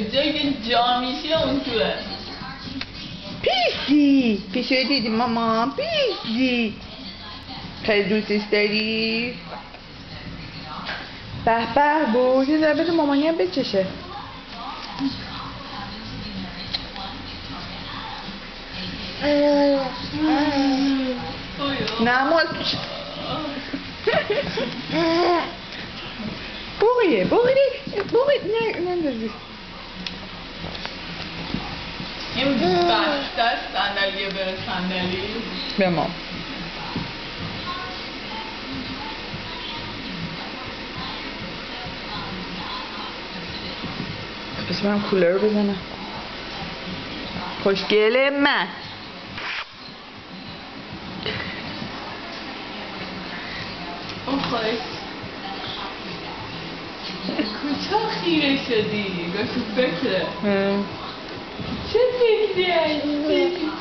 جایی که جا میشه اون توه پیشی پیشی دیدی ماما پیشی خیلی دوستش داری به به بود یه ذره بده مامانی هم بچشه نه مال بوغیه بوغیه بوغیه نه این بسته است صندلیه بره صندلی. به ما پس برم کولر بزنم. خوشگله من. اون خواهش کوتاه خیره شدی؟ به تو فکره 谢谢，谢谢。